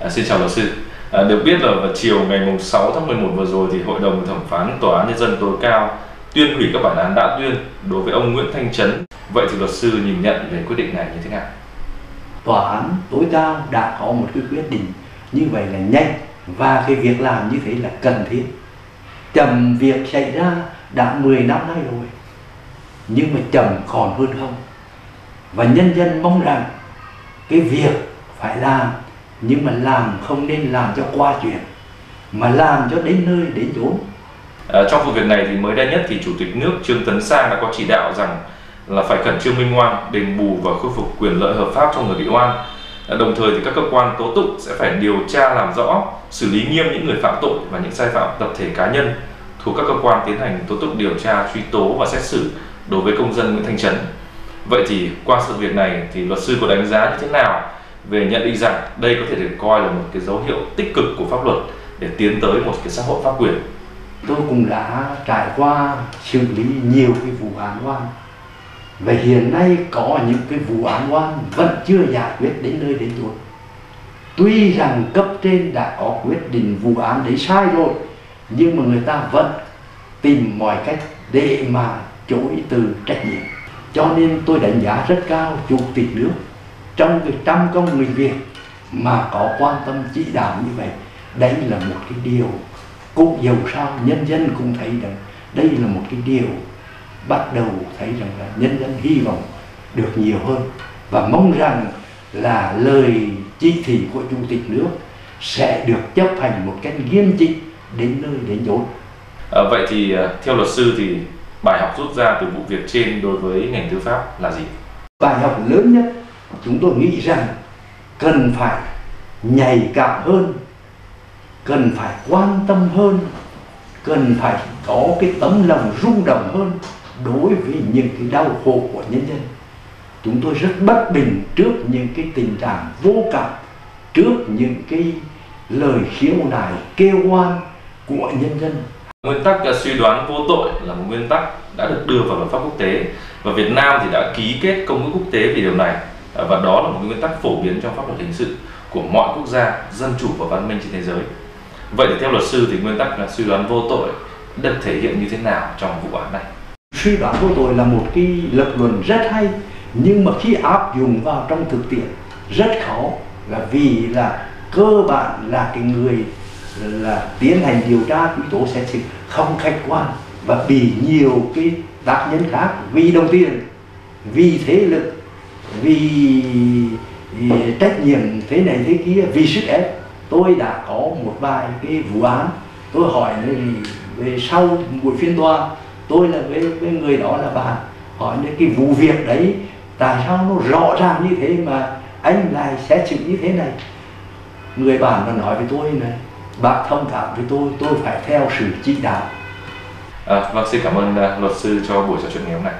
À, xin chào luật sư. À, được biết là vào chiều ngày 6 tháng 11 vừa rồi thì Hội đồng thẩm phán Tòa án Nhân dân tối cao tuyên hủy các bản án đã tuyên đối với ông Nguyễn Thanh Trấn. Vậy thì luật sư nhìn nhận về quyết định này như thế nào? Tòa án tối cao đã có một cái quyết định như vậy là nhanh và cái việc làm như thế là cần thiết. Chậm việc xảy ra đã 10 năm nay rồi nhưng mà chậm còn hơn không. Và nhân dân mong rằng cái việc phải làm nhưng mà làm không nên làm cho qua chuyện mà làm cho đến nơi đến chốn À, trong vụ việc này thì mới đây nhất thì Chủ tịch nước Trương Tấn Sang đã có chỉ đạo rằng là phải khẩn trương minh oan, đền bù và khôi phục quyền lợi hợp pháp cho người bị oan. À, đồng thời thì các cơ quan tố tụng sẽ phải điều tra làm rõ, xử lý nghiêm những người phạm tội và những sai phạm tập thể cá nhân thuộc các cơ quan tiến hành tố tụng điều tra, truy tố và xét xử đối với công dân Nguyễn Thanh Trấn. Vậy thì qua sự việc này thì luật sư có đánh giá như thế nào về nhận định rằng đây có thể được coi là một cái dấu hiệu tích cực của pháp luật để tiến tới một cái xã hội pháp quyền. Tôi cũng đã trải qua xử lý nhiều cái vụ án oan. Và hiện nay có những cái vụ án oan vẫn chưa giải quyết đến nơi đến chốn tuy rằng cấp trên đã có quyết định vụ án đấy sai rồi, nhưng mà người ta vẫn tìm mọi cách để mà chối từ trách nhiệm. Cho nên tôi đánh giá rất cao chủ tịch nước trong cái trăm công người Việt mà có quan tâm chỉ đạo như vậy đấy là một cái điều cũng dầu sao nhân dân cũng thấy rằng đây là một cái điều bắt đầu thấy rằng là nhân dân hy vọng được nhiều hơn và mong rằng là lời chỉ thị của chủ tịch nước sẽ được chấp hành một cách nghiêm chỉnh đến nơi đến chốn. À, vậy thì à, theo luật sư thì bài học rút ra từ vụ việc trên đối với ngành tư pháp là gì? Bài học lớn nhất chúng tôi nghĩ rằng cần phải nhạy cảm hơn, cần phải quan tâm hơn, cần phải có cái tấm lòng rung động hơn đối với những cái đau khổ của nhân dân. Chúng tôi rất bất bình trước những cái tình trạng vô cảm, trước những cái lời khiếu nại kêu oan của nhân dân. Nguyên tắc à, suy đoán vô tội là một nguyên tắc đã được đưa vào luật pháp quốc tế và Việt Nam thì đã ký kết công ước quốc tế về điều này. Ờ, và đó là một nguyên tắc phổ biến trong pháp luật hình sự của mọi quốc gia, dân chủ và văn minh trên thế giới. Vậy thì theo luật sư thì nguyên tắc là suy đoán vô tội được thể hiện như thế nào trong vụ án này? Suy đoán vô tội là một cái lập luận rất hay, nhưng mà khi áp dụng vào trong thực tiễn, rất khó là vì là cơ bản là cái người là tiến hành điều tra truy tố xét xử không khách quan và bị nhiều cái tác nhân khác vì đồng tiền, vì thế lực vì trách nhiệm thế này thế kia vì sức ép tôi đã có một vài cái vụ án. Tôi hỏi về sau buổi phiên tòa tôi là với, với người đó là bạn. Hỏi là cái vụ việc đấy tại sao nó rõ ràng như thế mà anh lại xét xử như thế này? Người bạn nó nói với tôi này bạn thông cảm với tôi tôi phải theo sự chỉ đạo. À, vâng xin cảm ơn uh, luật sư cho buổi trò chuyện ngày hôm nay.